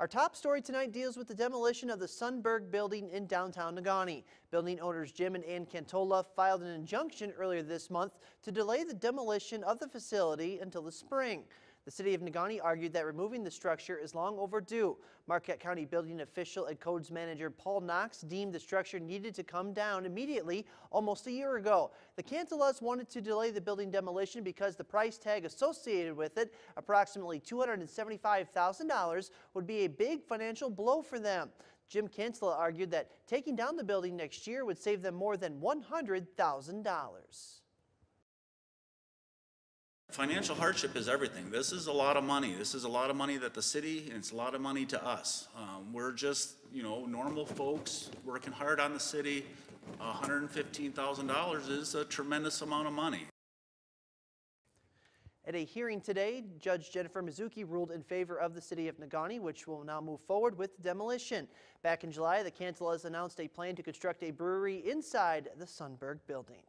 Our top story tonight deals with the demolition of the Sundberg building in downtown Negaunee. Building owners Jim and Ann Cantola filed an injunction earlier this month to delay the demolition of the facility until the spring. The city of Negaunee argued that removing the structure is long overdue. Marquette County building official and codes manager Paul Knox deemed the structure needed to come down immediately almost a year ago. The Cantolas wanted to delay the building demolition because the price tag associated with it, approximately $275,000, would be a big financial blow for them. Jim Cantola argued that taking down the building next year would save them more than $100,000. Financial hardship is everything. This is a lot of money. This is a lot of money that the city, and it's a lot of money to us. Um, we're just, you know, normal folks working hard on the city. hundred and fifteen thousand dollars is a tremendous amount of money. At a hearing today, Judge Jennifer Mazzuchi ruled in favor of the city of Negaunee, which will now move forward with demolition. Back in July, the Cantolas announced a plan to construct a brewery inside the Sundberg building.